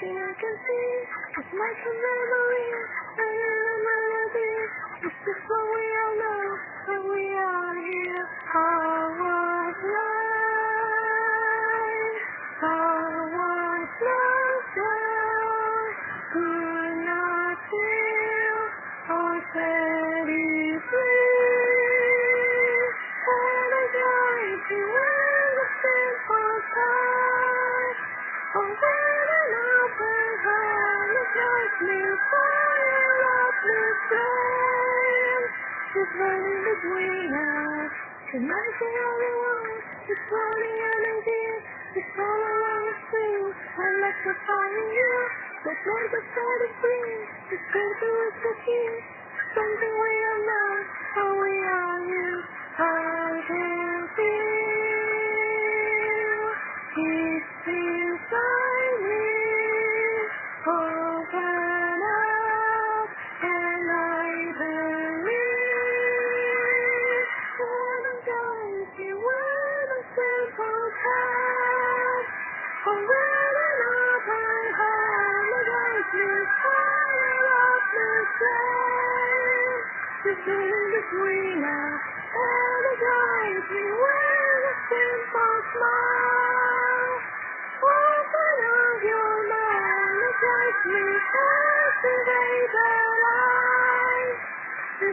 something I a can see. It's like a memory, another melody. It's running between us. Tonight's the only one. It's running energy. It's all I wanna feel. Electrifying you. Let's make the side of. It's good to us the. Something we know. Oh, we are Just in between us, paradise me with a simple smile. Open up your mind, make me cultivate the life. The